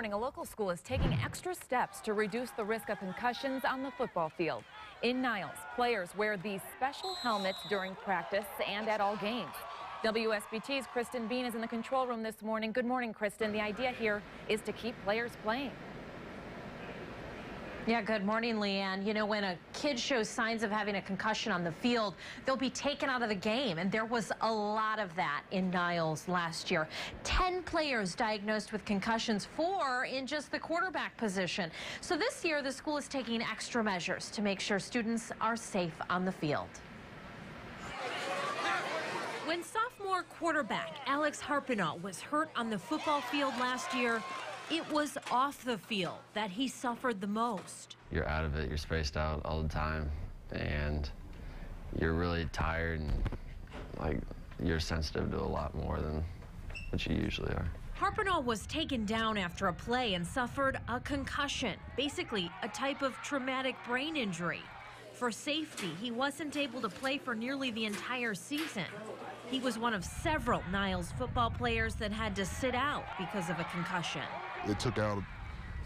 morning, a local school is taking extra steps to reduce the risk of concussions on the football field. In Niles, players wear these special helmets during practice and at all games. WSBT's Kristen Bean is in the control room this morning. Good morning, Kristen. The idea here is to keep players playing. Yeah, good morning, Leanne. You know, when a kid shows signs of having a concussion on the field, they'll be taken out of the game. And there was a lot of that in Niles last year. 10 players diagnosed with concussions, four in just the quarterback position. So this year, the school is taking extra measures to make sure students are safe on the field. When sophomore quarterback Alex Harpinall was hurt on the football field last year, it was off the field that he suffered the most. You're out of it, you're spaced out all the time, and you're really tired and like you're sensitive to a lot more than what you usually are. Harpinall was taken down after a play and suffered a concussion, basically a type of traumatic brain injury. For safety, he wasn't able to play for nearly the entire season. He was one of several Niles football players that had to sit out because of a concussion. It took out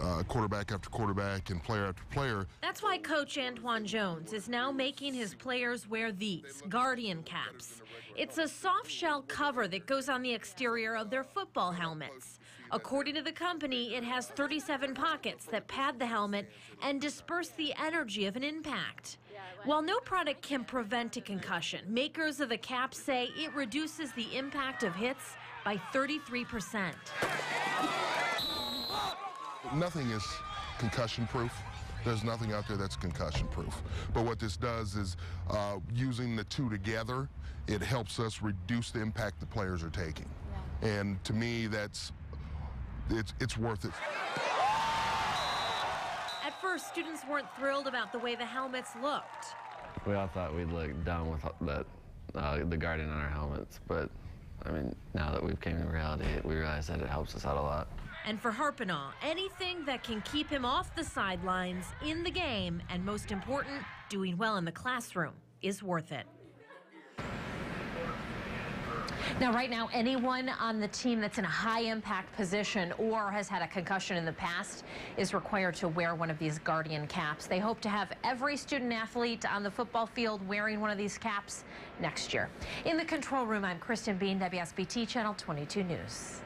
uh, quarterback after quarterback and player after player. That's why Coach Antoine Jones is now making his players wear these Guardian caps. It's a soft shell cover that goes on the exterior of their football helmets. According to the company, it has 37 pockets that pad the helmet and disperse the energy of an impact. While no product can prevent a concussion, makers of the cap say it reduces the impact of hits by 33 percent. Nothing is concussion proof. There's nothing out there that's concussion proof. But what this does is uh, using the two together, it helps us reduce the impact the players are taking. Yeah. And to me, that's it's, it's worth it. At first, students weren't thrilled about the way the helmets looked. We all thought we'd look dumb with that, uh, the guardian on our helmets, but I mean, now that we've came to reality, we realize that it helps us out a lot. And for Harpinall, anything that can keep him off the sidelines, in the game, and most important, doing well in the classroom is worth it. Now, right now, anyone on the team that's in a high impact position or has had a concussion in the past is required to wear one of these Guardian caps. They hope to have every student athlete on the football field wearing one of these caps next year. In the control room, I'm Kristen Bean, WSBT Channel 22 News.